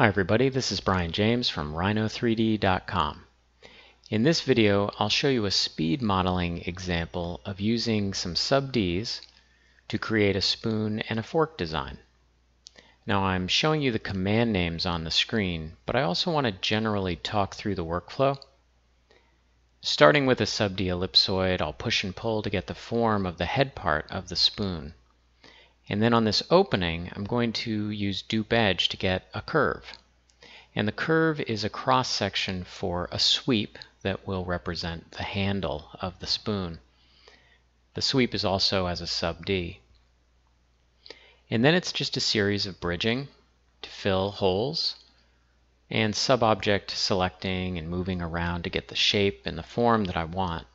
Hi everybody, this is Brian James from Rhino3D.com. In this video, I'll show you a speed modeling example of using some sub-Ds to create a spoon and a fork design. Now I'm showing you the command names on the screen, but I also want to generally talk through the workflow. Starting with a sub-D ellipsoid, I'll push and pull to get the form of the head part of the spoon. And then on this opening, I'm going to use dupe edge to get a curve. And the curve is a cross section for a sweep that will represent the handle of the spoon. The sweep is also as a sub D. And then it's just a series of bridging to fill holes and sub-object selecting and moving around to get the shape and the form that I want.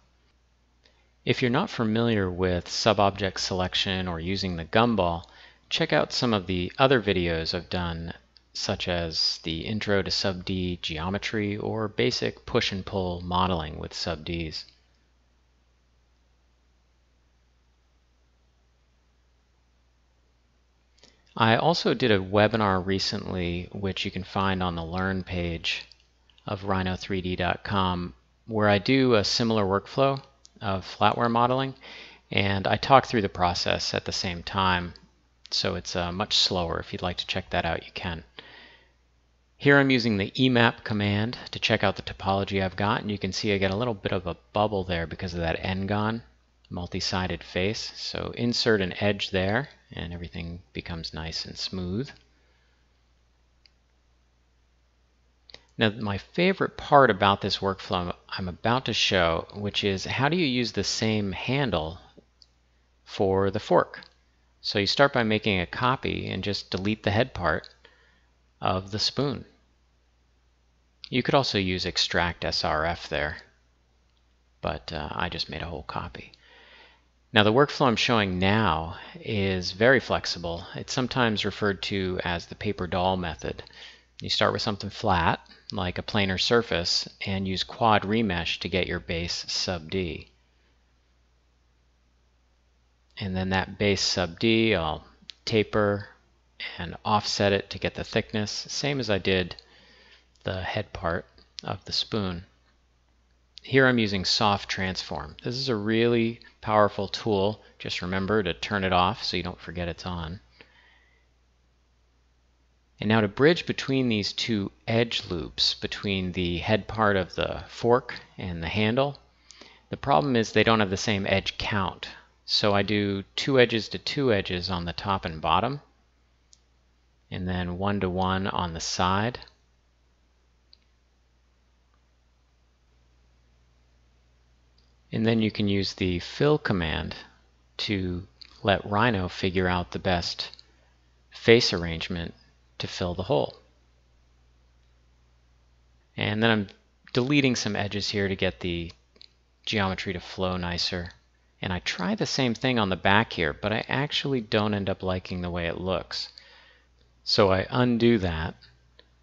If you're not familiar with sub-object selection or using the gumball, check out some of the other videos I've done such as the Intro to Sub-D Geometry or basic push and pull modeling with sub-Ds. I also did a webinar recently which you can find on the Learn page of Rhino3D.com where I do a similar workflow of flatware modeling and I talk through the process at the same time so it's uh, much slower. If you'd like to check that out you can. Here I'm using the emap command to check out the topology I've got and you can see I get a little bit of a bubble there because of that n-gon multi-sided face. So insert an edge there and everything becomes nice and smooth. Now my favorite part about this workflow I'm about to show, which is how do you use the same handle for the fork. So you start by making a copy and just delete the head part of the spoon. You could also use extract SRF there, but uh, I just made a whole copy. Now the workflow I'm showing now is very flexible. It's sometimes referred to as the paper doll method. You start with something flat, like a planar surface, and use quad remesh to get your base sub D. And then that base sub D, I'll taper and offset it to get the thickness, same as I did the head part of the spoon. Here I'm using soft transform. This is a really powerful tool. Just remember to turn it off so you don't forget it's on. And now to bridge between these two edge loops, between the head part of the fork and the handle, the problem is they don't have the same edge count. So I do two edges to two edges on the top and bottom, and then one to one on the side. And then you can use the fill command to let Rhino figure out the best face arrangement to fill the hole. And then I'm deleting some edges here to get the geometry to flow nicer. And I try the same thing on the back here, but I actually don't end up liking the way it looks. So I undo that,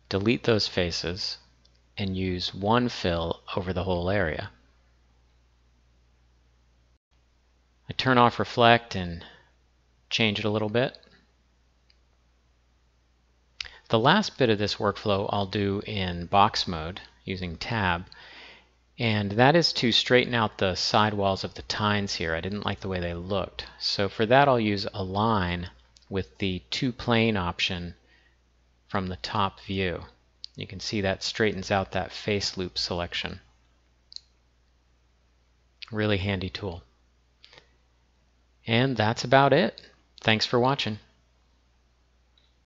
delete those faces, and use one fill over the whole area. I turn off reflect and change it a little bit. The last bit of this workflow I'll do in box mode using tab and that is to straighten out the sidewalls of the tines here. I didn't like the way they looked. So for that I'll use align with the two plane option from the top view. You can see that straightens out that face loop selection. Really handy tool. And that's about it. Thanks for watching.